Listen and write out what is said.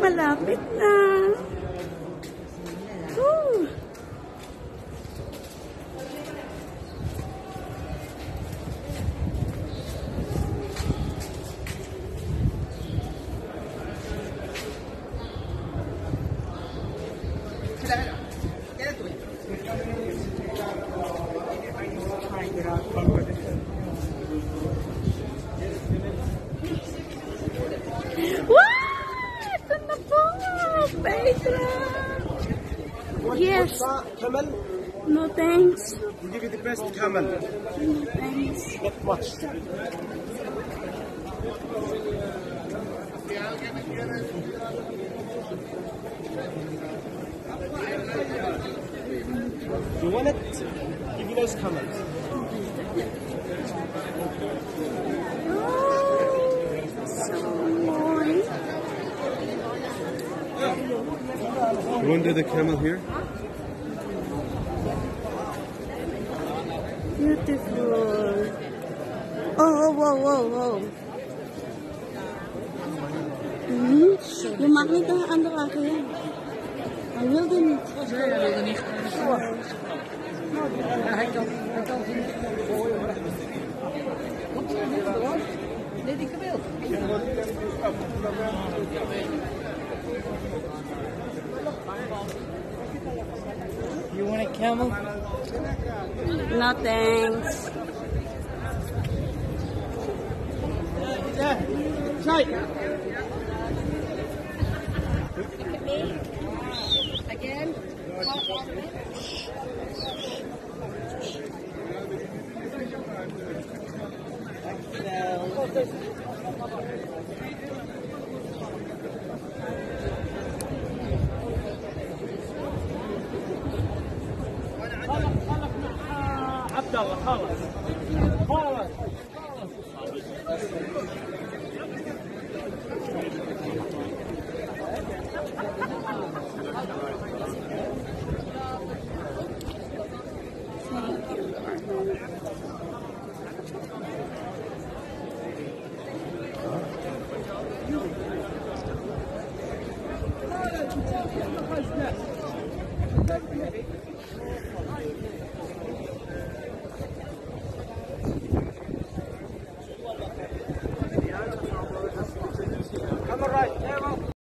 Malapit na. Yes. Camel? No thanks. We'll give you the best camel. No thanks. Not much. You want it? Give you those camels. Oh, so nice. You want the camel here? Beautiful. Oh, whoa, whoa, whoa. Hmm? Yung makita ng ano ka kaya? I will do it. You want a camel? No thanks. Abdallah, halas. Halas.